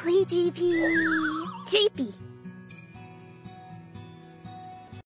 Play DP. Creepy.